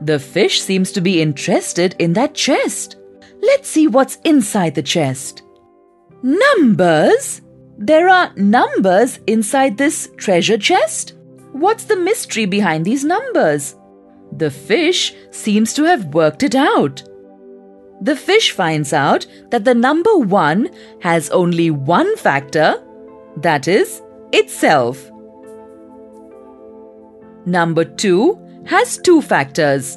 The fish seems to be interested in that chest. Let's see what's inside the chest. Numbers? There are numbers inside this treasure chest? What's the mystery behind these numbers? The fish seems to have worked it out. The fish finds out that the number 1 has only one factor, that is, itself. Number 2 has two factors,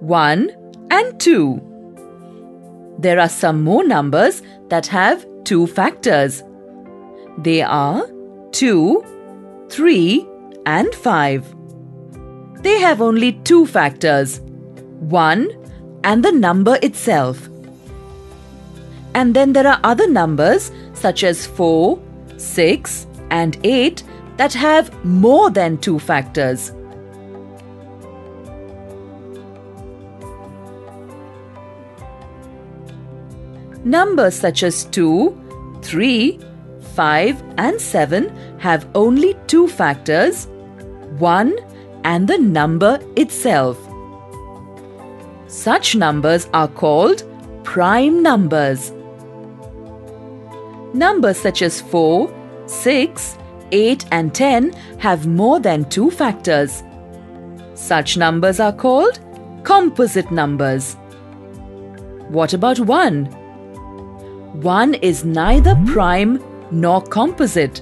1 and 2. There are some more numbers that have two factors. They are 2, 3 and 5. They have only two factors 1 and the number itself. And then there are other numbers such as 4, 6, and 8 that have more than two factors. Numbers such as 2, 3, 5, and 7 have only two factors 1 and the number itself. Such numbers are called prime numbers. Numbers such as 4, 6, 8 and 10 have more than two factors. Such numbers are called composite numbers. What about 1? 1 is neither prime nor composite.